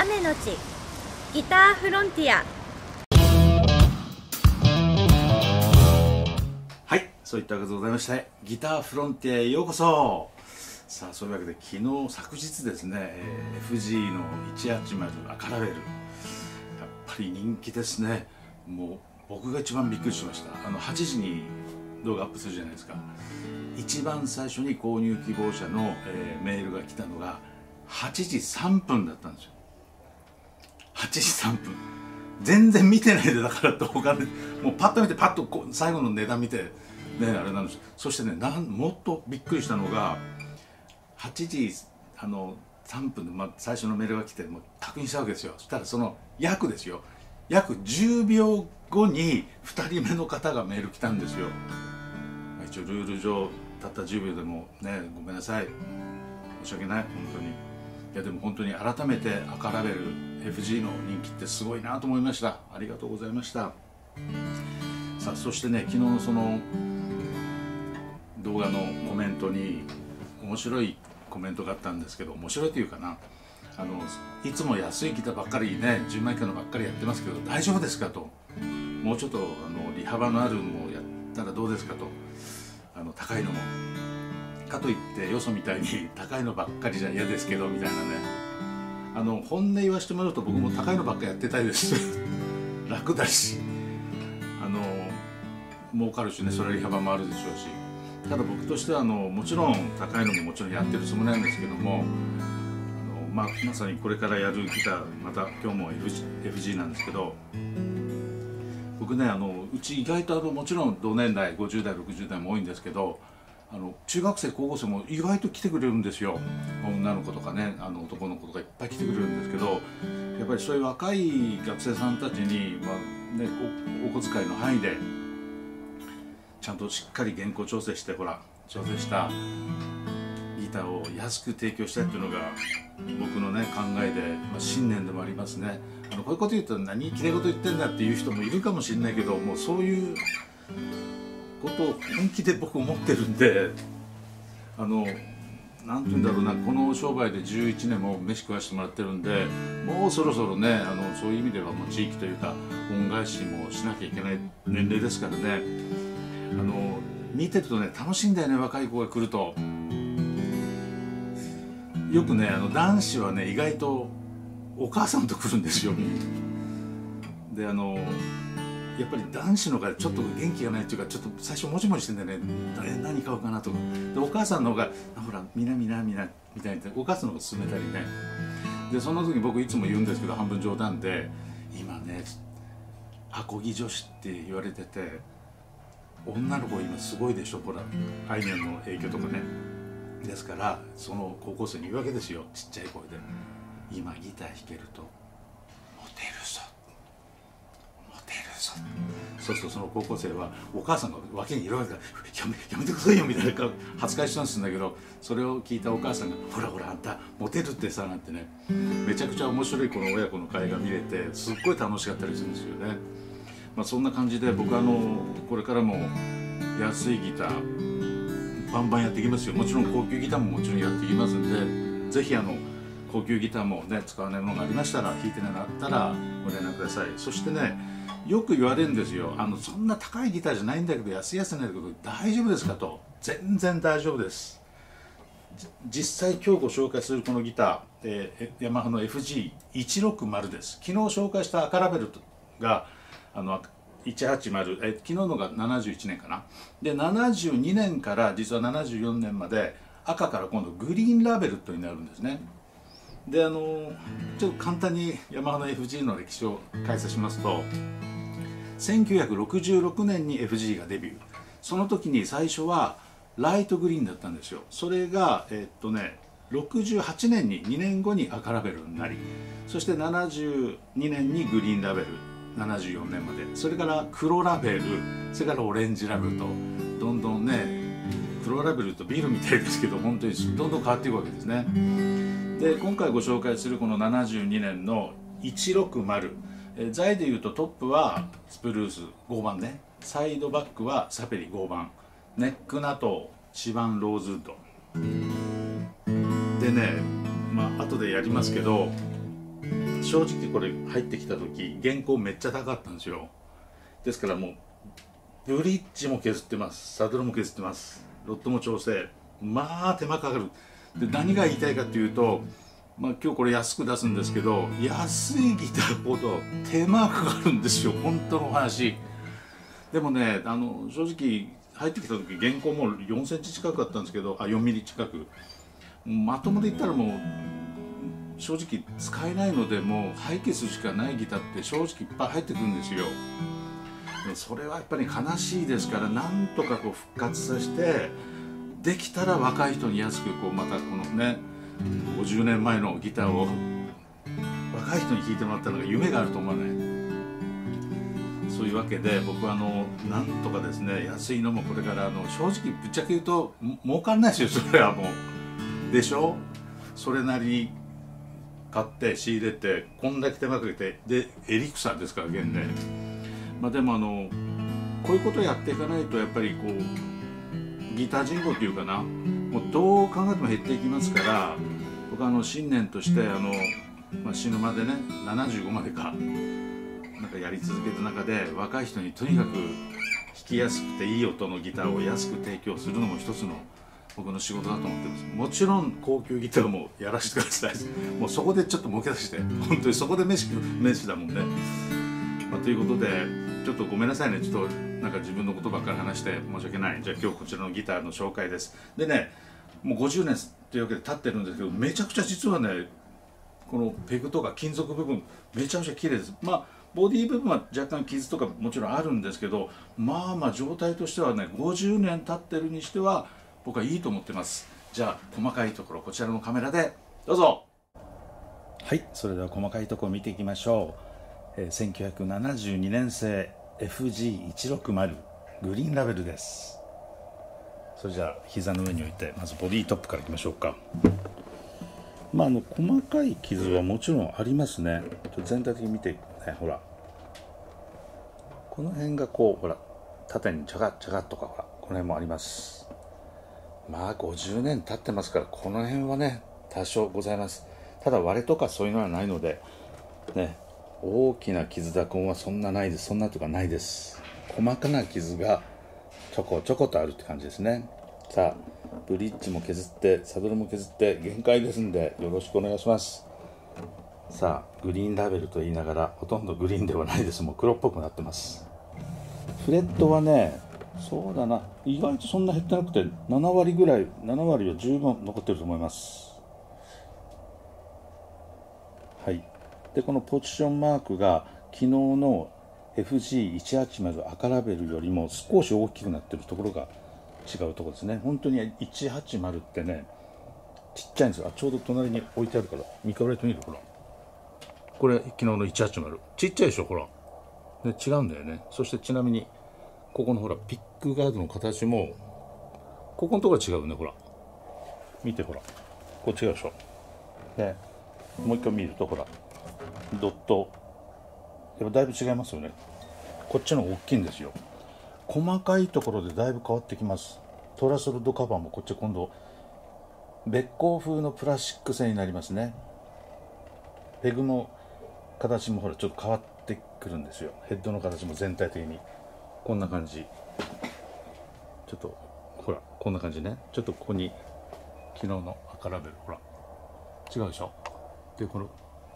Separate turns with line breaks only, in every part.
雨のち。ギターフロンティア。
はいそういったわけでございましてギターフロンティアへようこそ。さあそういうわけで昨日昨日ですね、えー FG の180アカラベル。やっぱり人気ですね。もう僕が一番びっくりしました。あの8時に動画アップするじゃないですか。一番最初に購入希望者の、えーメールが来たのが8時3分だったんですよ。8時3分。全然見てないでだから動画でもうパッと見てパッとこう最後の値段見てねあれなんです。そしてねなんもっとびっくりしたのが8時あの3分で、まあ、最初のメールが来てもう確認したわけですよ。そしたらその約ですよ。約10秒後に2人目の方がメール来たんですよ、まあ一応ルール上たった10秒でもねごめんなさい。申し訳ない本当に。いやでも本当に改めて赤ラベル FG の人気ってすごいなと思いました。ありがとうございました。さあそしてね昨日のその動画のコメントに面白いコメントがあったんですけど面白いというかなあのいつも安いギターばっかりね10万以下のばっかりやってますけど大丈夫ですかと。もうちょっとあの利幅のあるのをやったらどうですかと。あの高いのも。かといってよそみたいに高いのばっかりじゃ嫌ですけどみたいなね。あの本音言わせてもらうと僕も高いのばっかやってたいです。楽だし。あの儲かるしねそれ利幅もあるでしょうし。ただ僕としてはあのもちろん高いのももちろんやってるつもりなんですけどもあの、まあ、まさにこれからやるギターまた今日も FG, FG なんですけど僕ねあのうち意外とあのもちろん同年代50代60代も多いんですけどあの中学生高校生も意外と来てくれるんですよ。女の子とかねあの男の子とかいっぱい来てくれるんですけどやっぱりそういう若い学生さんたちに、まあね、お小遣いの範囲でちゃんとしっかり原稿調整してほら調整したギターを安く提供したいっていうのが僕のね考えで、まあ、信念でもありますね。あのこういうこと言うと何きれい事言ってんだっていう人もいるかもしれないけどもうそういうことを本気で僕思ってるんであのなんて言うんだろうなこの商売で11年も飯食わしてもらってるんでもうそろそろねあのそういう意味ではもう地域というか恩返しもしなきゃいけない年齢ですからね。あの見てるとね楽しいんだよね若い子が来ると。よくねあの男子はね意外とお母さんと来るんですよ。であのやっぱり男子の方がちょっと元気がないっていうかちょっと最初もじもじしてんだよね。え何買おうかなとか。でお母さんの方があほらみなみなみなみたいにお母さんの方が勧めたりねでその時僕いつも言うんですけど半分冗談で今ねアコギ女子って言われてて女の子今すごいでしょほらあいみょんの影響とかね。ですからその高校生に言うわけですよ。ちっちゃい声で。今ギター弾けるとそうするとその高校生はお母さんが脇にいるわけだ。やめやめてくださいよみたいな恥ずかしそうにするんだけどそれを聞いたお母さんが「ほらほらあんたモテるってさ」なんてねめちゃくちゃ面白いこの親子の会が見れてすっごい楽しかったりするんですよね。まあ、そんな感じで僕あのこれからも安いギターバンバンやっていきますよ。もちろん高級ギターももちろんやっていきますんでぜひあの高級ギターもね使わないものがありましたら弾いてなかったらご連絡ください。そしてねよく言われるんですよ。あのそんな高いギターじゃないんだけど安いやつなんだけど大丈夫ですか？と。全然大丈夫です。実際今日ご紹介するこのギター、えー、ヤマハの FG160 です。昨日紹介した赤ラベルがあの180え昨日のが71年かな。で72年から実は74年まで赤から今度グリーンラベルとになるんですね。であのちょっと簡単にヤマハの FG の歴史を解説しますと1966年に FG がデビュー。その時に最初はライトグリーンだったんですよ。それがえっとね68年に2年後に赤ラベルになりそして72年にグリーンラベル74年まで。それから黒ラベルそれからオレンジラベルとどんどんね黒ラベルとビールみたいですけど本当にどんどん変わっていくわけですね。で今回ご紹介するこの72年の160え材でいうとトップはスプルース5番ね。サイドバックはサペリ5番。ネックナト4番ローズウッド。でねまあ後でやりますけど正直これ入ってきた時原稿めっちゃ高かったんですよ。ですからもうブリッジも削ってます。サドルも削ってます。ロッドも調整。まあ手間かかる。で何が言いたいかというと、まあ、今日これ安く出すんですけど安いギターほど手間かかるんですよ本当の話。でもねあの正直入ってきた時原稿も4センチ近くあったんですけどあ4ミリ近く。まともで言ったらもう正直使えないのでもう廃棄するしかないギターって正直いっぱい入ってくるんですよ。でそれはやっぱり悲しいですからなんとかこう復活させてできたら若い人に安くこうまたこのね50年前のギターを若い人に弾いてもらったのが夢があると思わない？そういうわけで僕はあのなんとかですね安いのもこれからあの正直ぶっちゃけ言うと儲かんないですよそれはもう。でしょ？それなりに買って仕入れてこんだけ手間かけてでエリクサーですから現で、まあ、でもあのこういうことをやっていかないとやっぱりこうギター人口っていうかな。もうどう考えても減っていきますから僕はあの信念としてあの、まあ、死ぬまでね75までかなんかやり続ける中で若い人にとにかく弾きやすくていい音のギターを安く提供するのも一つの僕の仕事だと思ってます。もちろん高級ギターもやらせてください。もうそこでちょっと儲け出して本当にそこで飯飯だもんね、まあ、ということでちょっとごめんなさいね。ちょっとなんか自分のことばっかり話して申し訳ない。じゃあ今日こちらのギターの紹介です。でねもう50年というわけで経ってるんですけどめちゃくちゃ実はねこのペグとか金属部分めちゃくちゃ綺麗です。まあボディ部分は若干傷とかもちろんあるんですけどまあまあ状態としてはね50年経ってるにしては僕はいいと思ってます。じゃあ細かいところこちらのカメラでどうぞ。はいそれでは細かいところ見ていきましょう、え、1972年製 FG160 グリーンラベルです。それじゃあ膝の上に置いてまずボディトップからいきましょうか。まああの細かい傷はもちろんありますね。全体的に見ていく、ね、ほら。この辺がこうほら縦にちゃがちゃがっとかほらこの辺もあります。まあ50年経ってますからこの辺はね多少ございます。ただ割れとかそういうのはないのでね。大きな傷だこんはそんなないです。そんなとかないです。細かな傷がちょこちょことあるって感じですね。さあブリッジも削ってサドルも削って限界ですんでよろしくお願いします。さあグリーンラベルと言いながらほとんどグリーンではないです。もう黒っぽくなってます。フレットはねそうだな。意外とそんな減ってなくて7割ぐらい7割は十分残ってると思います。はい。でこのポジションマークが昨日の FG180 赤ラベルよりも少し大きくなってるところが違うところですね。本当に180ってねちっちゃいんですよ。あちょうど隣に置いてあるから見比べてみる？ほら。これ昨日の180ちっちゃいでしょ？ほら。で違うんだよね。そしてちなみにここのほらピックガードの形もここのところは違うね。ほら。見てほら。こう違うでしょ。でもう一回見るとほら。ドット。やっぱだいぶ違いますよね。こっちの方が大きいんですよ。細かいところでだいぶ変わってきます。トラソルドカバーもこっち今度べっ甲風のプラスチック製になりますね。ペグの形もほらちょっと変わってくるんですよ。ヘッドの形も全体的に。こんな感じ。ちょっとほらこんな感じね。ちょっとここに昨日の赤ラベルほら。違うでしょ？でこの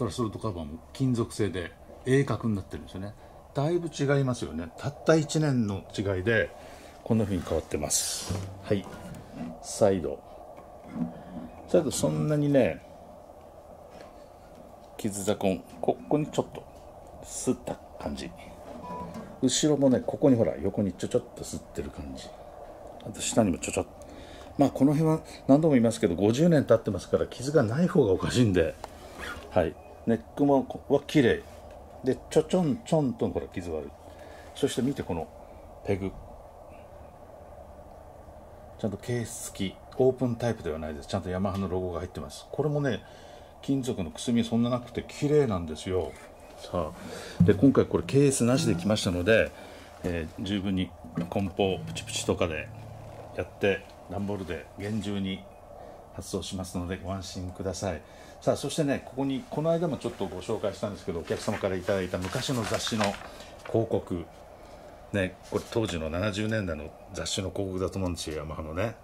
トラスロットカバーも金属製で鋭角になってるんですよね。だいぶ違いますよね。たった1年の違いでこんな風に変わってます。はい。サイド。サイドそんなにね傷ザコンここにちょっとすった感じ。後ろもねここにほら横にちょちょっと吸ってる感じ。あと下にもちょちょっと。まあこの辺は何度も言いますけど50年経ってますから傷がない方がおかしいんで。はい。ネックもは綺麗。でちょちょんちょんとこれ傷がある。そして見てこのペグ。ちゃんとケース付きオープンタイプではないです。ちゃんとヤマハのロゴが入ってます。これもね金属のくすみそんななくて綺麗なんですよ。さあで今回これケースなしで来ましたので、えー、十分に梱包プチプチとかでやって段ボールで厳重に発送しますのでご安心ください。さあそしてねここにこの間もちょっとご紹介したんですけどお客様からいただいた昔の雑誌の広告。ねこれ当時の70年代の雑誌の広告だと思うんですよヤマハのね。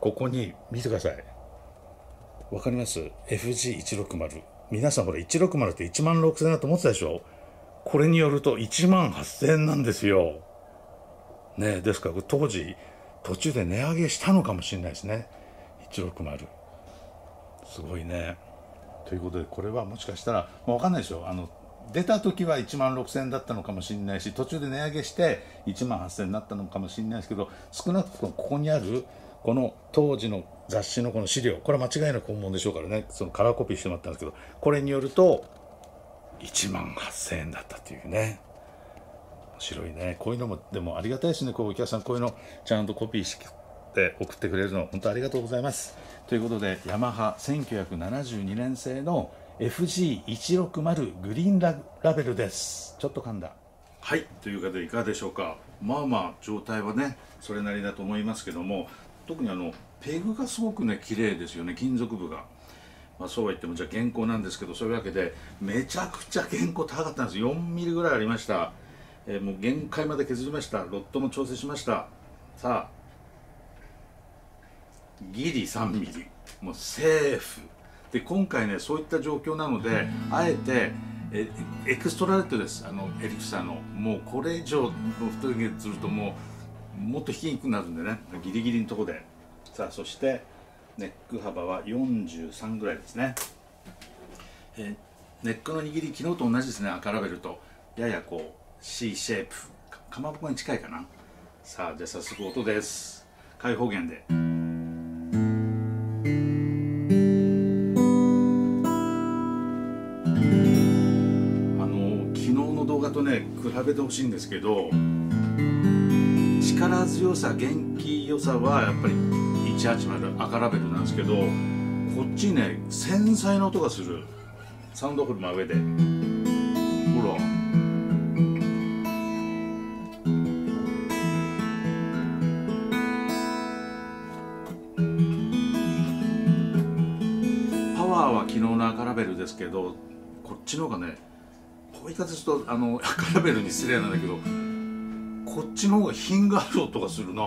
ここに見てください。わかります ?FG160 皆さんこれ160って1万6000円だと思ってたでしょ？これによると1万8000円なんですよ。ねですから当時途中で値上げしたのかもしれないですね。160すごいね。ということでこれはもしかしたらもう分かんないでしょあの出た時は1万6000円だったのかもしれないし途中で値上げして1万8000円になったのかもしれないですけど少なくともここにあるこの当時の雑誌のこの資料これは間違いなく本物でしょうからね。そのカラーコピーしてもらったんですけどこれによると1万8000円だったというね。面白いね。こういうのもでもありがたいですね。こうお客さんこういうのちゃんとコピーして送ってくれるの。本当ありがとうございます。ということでヤマハ1972年製の FG160 グリーンララベルです。ちょっと噛んだ。はいということでいかがでしょうか？まあまあ状態はねそれなりだと思いますけども特にあのペグがすごくね綺麗ですよね金属部が。まあ、そうは言ってもじゃあ弦高なんですけどそういうわけでめちゃくちゃ弦高高かったんです。4ミリぐらいありました、えー、もう限界まで削りました。ロッドも調整しました。さあギリ3ミリもうセーフ。で今回ねそういった状況なのであえてえエクストラライトです。あのエリクサのもうこれ以上太い毛するともうもっと引きにくくなるんでね。ギリギリのとこで。さあそしてネック幅は43ぐらいですね、えー、ネックの握り昨日と同じですね。赤ラベルと。ややこう C シェイプ。かまぼこに近いかな。さあじゃあ早速音です。開放弦での動画とね比べてほしいんですけど力強さ元気良さはやっぱり180赤ラベルなんですけどこっちね繊細な音がする。サウンドホル真上で。ほら。パワーは昨日の赤ラベルですけどこっちの方がねういう言い方するとあの赤ラベルに失礼なんだけどこっちの方が品がある音がするな。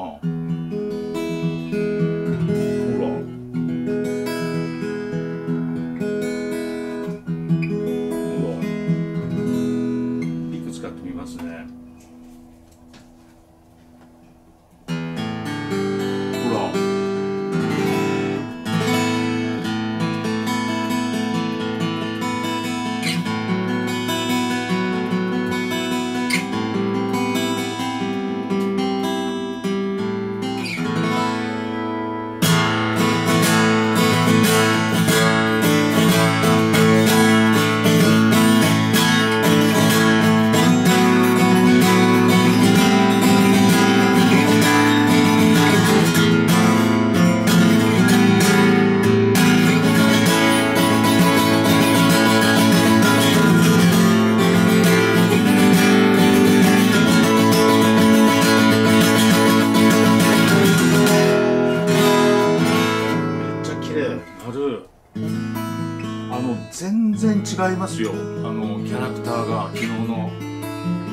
かる。あの全然違いますよ。あのキャラクターが昨日の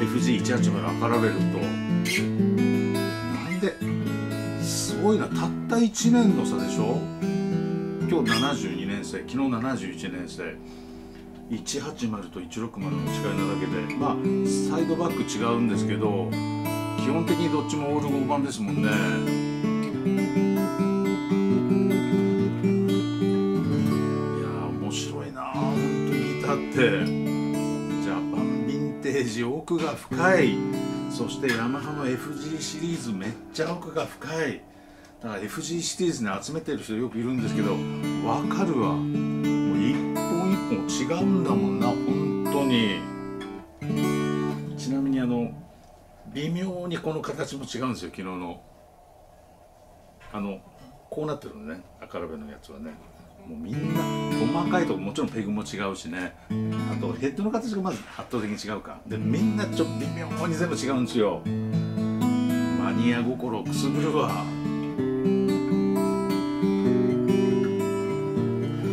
FG180 赤ラベルと。なんですごいな。たった1年の差でしょ。今日72年生昨日71年生。180と160の違いなだけで。まあサイドバック違うんですけど基本的にどっちもオール5番ですもんね。ジャパンヴィンテージ奥が深い。そしてヤマハの FG シリーズめっちゃ奥が深い。だから FG シリーズに集めてる人よくいるんですけどわかるわ。もう一本一本違うんだもんな本当に。ちなみにあの微妙にこの形も違うんですよ昨日の。あのこうなってるのね赤ラベのやつはねもうみんな細かいとこもちろんペグも違うしね。あとヘッドの形がまず圧倒的に違うか。でみんなちょっと微妙に全部違うんですよ。マニア心をくすぐるわ。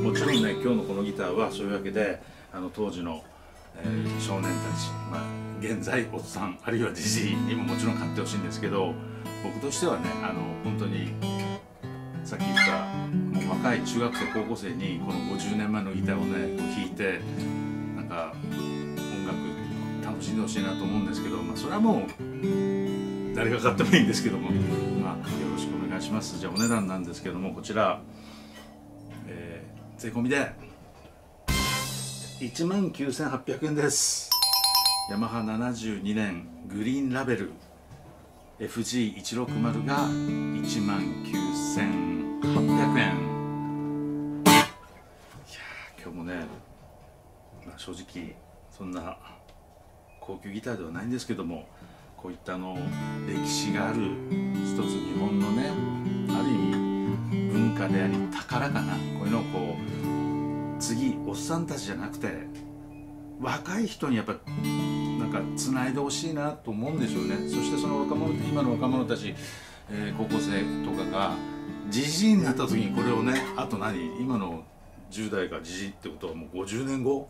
もちろんね今日のこのギターはそういうわけであの当時の、えー少年たち、まあ、現在おっさんあるいはじじいにももちろん買ってほしいんですけど僕としてはねあの本当にさっき言った若い中学生高校生にこの50年前のギターをね弾いてなんか音楽楽しんでほしいなと思うんですけど、まあ、それはもう誰が買ってもいいんですけども、まあ、よろしくお願いします。じゃあお値段なんですけどもこちら、えー、税込みで1万9800円です。ヤマハ72年グリーンラベル FG160 が1万9800円。正直そんな高級ギターではないんですけどもこういったあの歴史がある一つ日本のねある意味文化であり宝かなこういうのをこう次おっさんたちじゃなくて若い人にやっぱなんかつないでほしいなと思うんでしょうね。そしてその若者今の若者たち、えー高校生とかがじじいになった時にこれをねあと何？今の10代がじじいってことはもう50年後？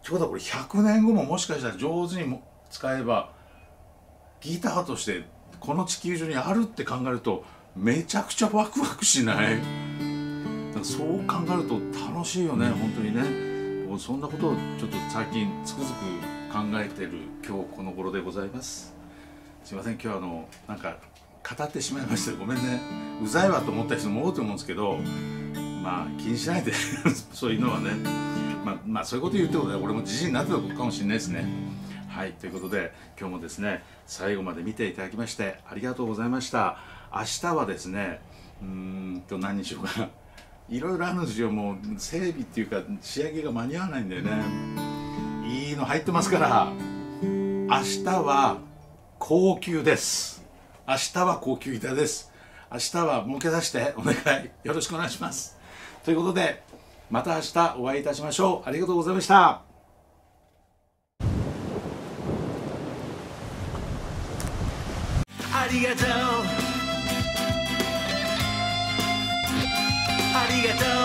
ってことはこれ100年後ももしかしたら上手にも使えばギターとしてこの地球上にあるって考えるとめちゃくちゃワクワクしない。そう考えると楽しいよね本当にね。もうそんなことをちょっと最近つくづく考えてる今日この頃でございます。すいません今日はあのなんか語ってしまいましたごめんね。うざいわと思った人も多いと思うんですけどまあ気にしないで。そういうのはねまあ、まあそういうこと言うってことで俺も自信になってたかもしれないですね。はいということで今日もですね最後まで見ていただきましてありがとうございました。明日はですねうーんと何にしようかな。いろいろあるんですよもう整備っていうか仕上げが間に合わないんだよね。いいの入ってますから。明日は高級です。明日は高級ギターです。明日は儲け出してお願い。よろしくお願いします。ということでまた明日お会いいたしましょう。ありがとうございました。
ありがとう。ありがとう。